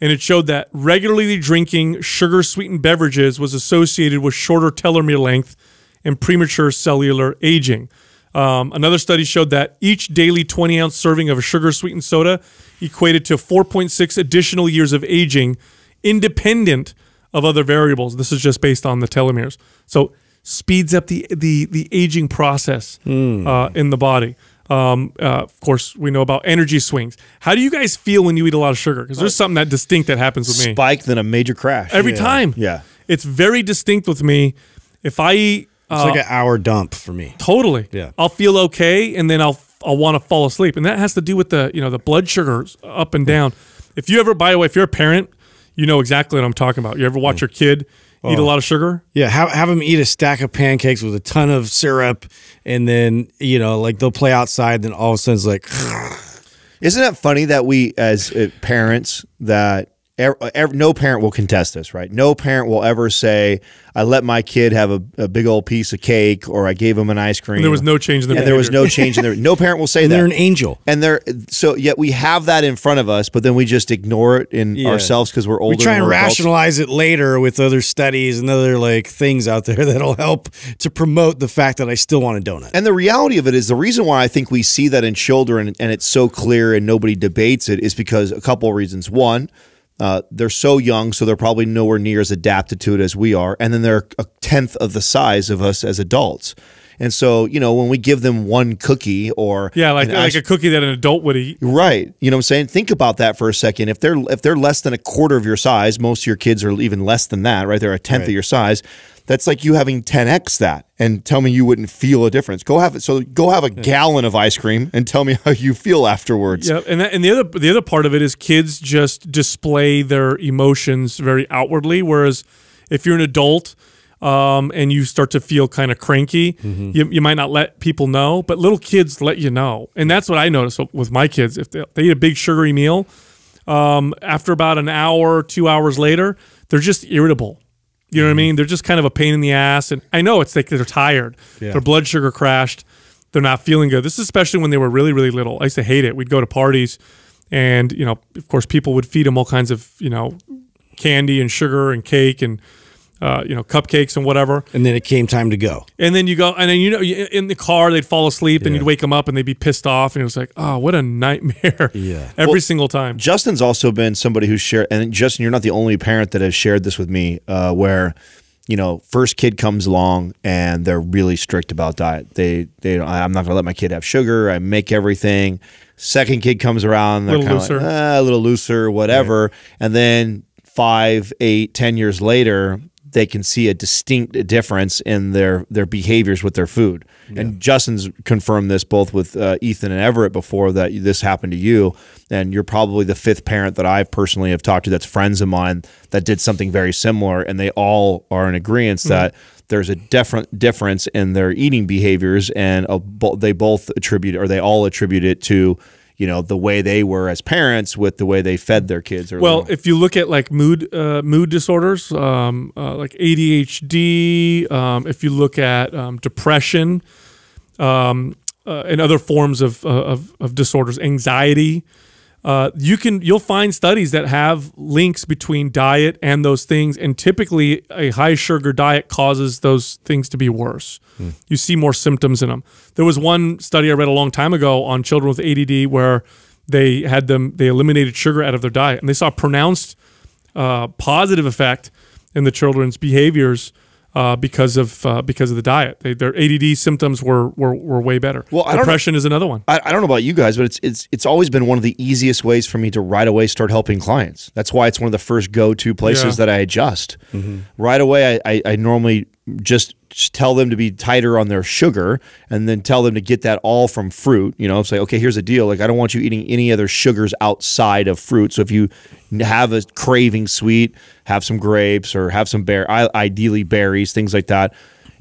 and it showed that regularly drinking sugar sweetened beverages was associated with shorter telomere length and premature cellular aging. Um, another study showed that each daily 20 ounce serving of a sugar sweetened soda equated to 4.6 additional years of aging, independent of other variables. This is just based on the telomeres. So speeds up the the the aging process uh, in the body. Um, uh, of course, we know about energy swings. How do you guys feel when you eat a lot of sugar? Because there's something that distinct that happens with me Spike, then a major crash. every time. Yeah. it's very distinct with me. If I eat, It's uh, like an hour dump for me. totally, Yeah. I'll feel okay, and then I'll I'll want to fall asleep, and that has to do with the you know the blood sugars up and down. If you ever, by the way, if you're a parent, you know exactly what I'm talking about. You ever watch your kid eat a lot of sugar? Yeah, have have them eat a stack of pancakes with a ton of syrup, and then you know, like they'll play outside. Then all of a sudden, it's like, Isn't it funny that we, as uh, parents, that ev- ev- no parent will contest this, right? No parent will ever say, "I let my kid have a, a big old piece of cake," or "I gave him an ice cream." And there was no change in their and there was no change in their. No parent will say and that. they're an angel. and they're so yet we have that in front of us, but then we just ignore it in Yeah. ourselves because we're older. We try and we're adults. rationalize it later with other studies and other like things out there that'll help to promote the fact that I still want a donut. And the reality of it is the reason why I think we see that in children and it's so clear and nobody debates it is because a couple of reasons. One, uh, they're so young, so they're probably nowhere near as adapted to it as we are. And then they're a tenth of the size of us as adults. And so, you know, when we give them one cookie or Yeah, like like ice- a cookie that an adult would eat. Right. You know what I'm saying? Think about that for a second. If they're if they're less than a quarter of your size, most of your kids are even less than that, right? They're a tenth of your size. That's like you having 10x that and tell me you wouldn't feel a difference. Go have it. So go have a gallon of ice cream and tell me how you feel afterwards. Yeah, and that, and the other the other part of it is kids just display their emotions very outwardly, whereas if you're an adult um, and you start to feel kind of cranky, you, you might not let people know, but little kids let you know, and that's what I notice with my kids. If they, they eat a big sugary meal, um, after about an hour, two hours later, they're just irritable. You know what I mean? They're just kind of a pain in the ass, and I know it's like they're tired. Their blood sugar crashed. They're not feeling good. This is especially when they were really, really little. I used to hate it. We'd go to parties, and you know, of course, people would feed them all kinds of you know candy and sugar and cake and uh, you know cupcakes and whatever. And then it came time to go. And then you go, and then you know, in the car they'd fall asleep, and you'd wake them up, and they'd be pissed off, and it was like, oh, what a nightmare. Yeah. every single time. Justin's also been somebody who's shared, and Justin, you're not the only parent that has shared this with me, uh, where you know, first kid comes along and they're really strict about diet. They they I'm not gonna let my kid have sugar. I make everything. Second kid comes around, they're Little kind of like, looser. "Ah, a little looser, whatever. And then five, eight, ten years later, they can see a distinct difference in their their behaviors with their food. And Justin's confirmed this both with uh, Ethan and Everett before that this happened to you. And you're probably the fifth parent that I personally have talked to that's friends of mine that did something very similar, and they all are in agreement that there's a different difference in their eating behaviors, and a, they both attribute or they all attribute it to you know the way they were as parents with the way they fed their kids. Or Well, if you look at like mood uh, mood disorders, um, uh, like ADHD, um, if you look at um, depression, um, uh, and other forms of, uh, of of disorders, anxiety, uh, you can you'll find studies that have links between diet and those things, and typically a high sugar diet causes those things to be worse. You see more symptoms in them. There was one study I read a long time ago on children with ADD where they had them they eliminated sugar out of their diet, and they saw a pronounced uh, positive effect in the children's behaviors uh, because of uh, because of the diet. They, their ADD symptoms were were, were way better. Well, I don't know- depression is another one. I, I don't know about you guys, but it's it's it's always been one of the easiest ways for me to right away start helping clients. That's why it's one of the first go to places Yeah. that I adjust. Right away, I, I, I normally just, just tell them to be tighter on their sugar, and then tell them to get that all from fruit. You know, say, okay, here's the deal. Like, I don't want you eating any other sugars outside of fruit. So if you have a craving sweet, have some grapes or have some bear, ideally berries, things like that.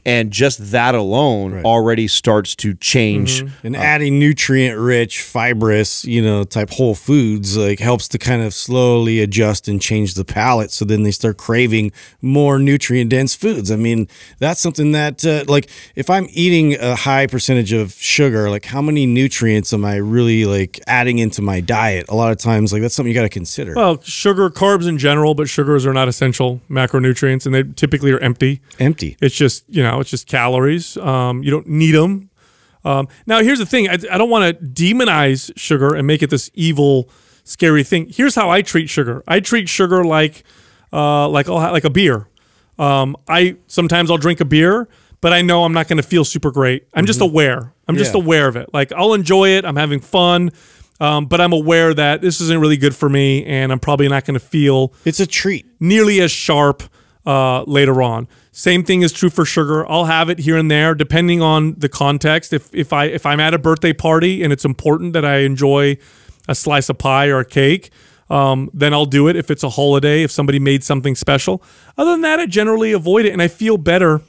And just that alone already starts to change And adding nutrient rich, fibrous, you know, type whole foods like helps to kind of slowly adjust and change the palate. So then they start craving more nutrient dense foods. I mean, that's something that, uh, like, if I'm eating a high percentage of sugar, like, how many nutrients am I really like adding into my diet? A lot of times, like, that's something you got to consider. Well, sugar, carbs in general, but sugars are not essential macronutrients, and they typically are empty. Empty. It's just you know know, it's just calories. Um, you don't need them. Um, now, here's the thing: I, I don't want to demonize sugar and make it this evil, scary thing. Here's how I treat sugar. I treat sugar like, uh, like like a beer. Um, I sometimes I'll drink a beer, but I know I'm not going to feel super great. I'm just aware. I'm just Yeah. aware of it. Like I'll enjoy it. I'm having fun, um, but I'm aware that this isn't really good for me, and I'm probably not going to feel It's a treat. nearly as sharp uh, later on. Same thing is true for sugar. I'll have it here and there, depending on the context. If if I if I'm at a birthday party and it's important that I enjoy a slice of pie or a cake, um, then I'll do it. If it's a holiday, if somebody made something special. Other than that, I generally avoid it, and I feel better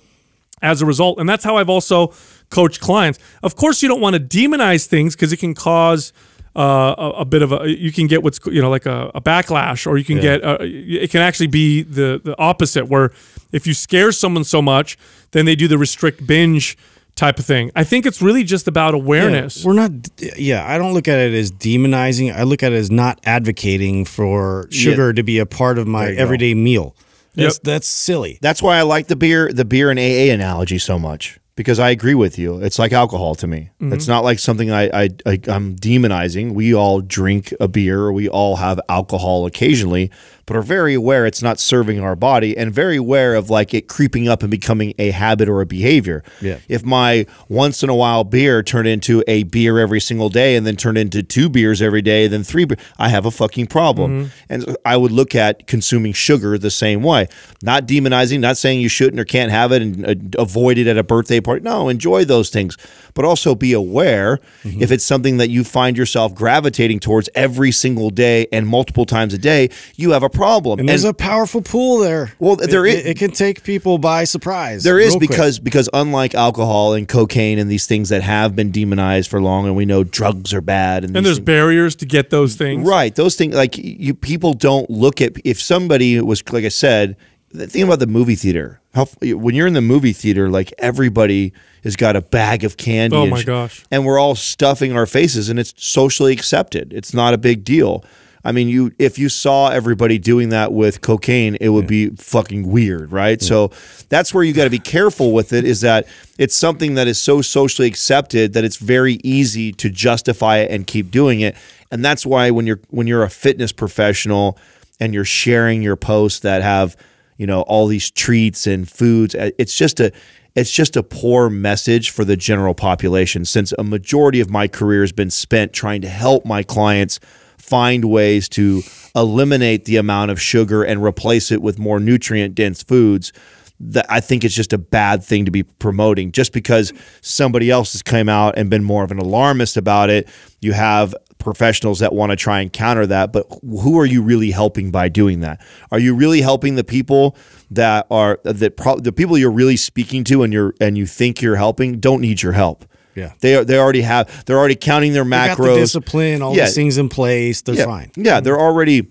as a result. And that's how I've also coached clients. Of course, you don't want to demonize things because it can cause uh, a, a bit of a. You can get what's you know like a, a backlash, or you can get. uh it can actually be the the opposite, where if you scare someone so much, then they do the restrict binge type of thing. I think it's really just about awareness. We're not. Yeah, I don't look at it as demonizing. I look at it as not advocating for sugar to be a part of my you go. everyday meal. That's Yep. that's silly. That's why I like the beer, the beer and AA analogy so much because I agree with you. It's like alcohol to me. Mm-hmm. It's not like something I, I, I I'm demonizing. We all drink a beer, or we all have alcohol occasionally, but are very aware it's not serving our body, and very aware of like it creeping up and becoming a habit or a behavior. Yeah. If my once in a while beer turned into a beer every single day, and then turned into two beers every day, then three, beer, I have a fucking problem. And I would look at consuming sugar the same way. Not demonizing, not saying you shouldn't or can't have it and uh, avoid it at a birthday party. No, enjoy those things, but also be aware if it's something that you find yourself gravitating towards every single day and multiple times a day, you have a problem. And there's a powerful pool there. Well, there it, is- it, it can take people by surprise. There is real quick. because because unlike alcohol and cocaine and these things that have been demonized for long, and we know drugs are bad, and, and there's things- barriers to get those things. right those things like you people don't look at if somebody was like I said. The thing about the movie theater, how when you're in the movie theater, like everybody has got a bag of candy. Oh and my sh- gosh. And we're all stuffing our faces, and it's socially accepted. It's not a big deal. I mean, you if you saw everybody doing that with cocaine, it would be fucking weird, right? So that's where you got to be careful with it. Is that it's something that is so socially accepted that it's very easy to justify it and keep doing it. And that's why when you're when you're a fitness professional and you're sharing your posts that have you know all these treats and foods, uh, it's just a it's just a poor message for the general population since a majority of my career has been spent trying to help my clients find ways to eliminate the amount of sugar and replace it with more nutrient dense foods that I think it's just a bad thing to be promoting. Just because somebody else has come out and been more of an alarmist about it you have professionals that want to try and counter that but who are you really helping by doing that? Are you really helping the people that are that the people you're really speaking to and you're and you think you're helping don't need your help Yeah. they are, they already have they're already counting their macros the discipline, all Yeah. these things in place. They're yeah. fine. Yeah, they're already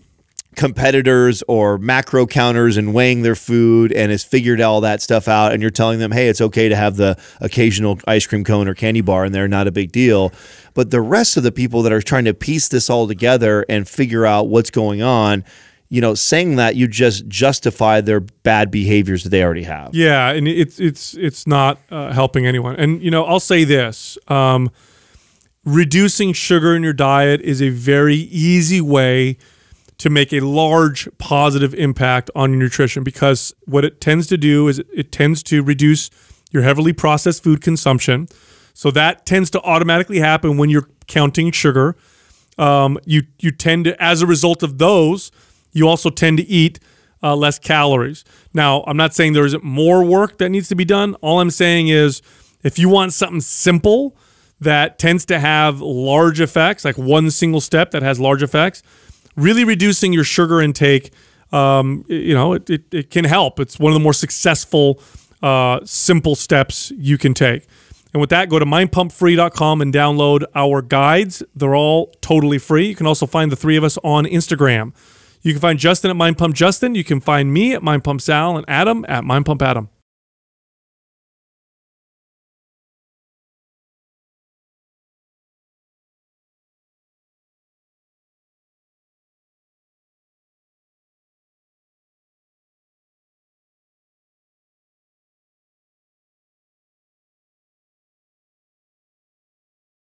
competitors or macro counters and weighing their food and has figured all that stuff out and you're telling them, "Hey, it's okay to have the occasional ice cream cone or candy bar in there, not a big deal." But the rest of the people that are trying to piece this all together and figure out what's going on, you know, saying that you just justify their bad behaviors that they already have. Yeah, and it's it's it's not uh, helping anyone. And you know, I'll say this: um, reducing sugar in your diet is a very easy way to make a large positive impact on your nutrition because what it tends to do is it tends to reduce your heavily processed food consumption. So that tends to automatically happen when you're counting sugar. Um, you you tend to, as a result of those, you also tend to eat uh, less calories. Now, I'm not saying there isn't more work that needs to be done. All I'm saying is, if you want something simple that tends to have large effects, like one single step that has large effects, really reducing your sugar intake, um, you know, it, it, it can help. It's one of the more successful, uh, simple steps you can take. And with that, go to mindpumpfree.com and download our guides. They're all totally free. You can also find the three of us on Instagram. You can find Justin at Mind Pump Justin. You can find me at Mind Pump Sal and Adam at Mind Pump Adam.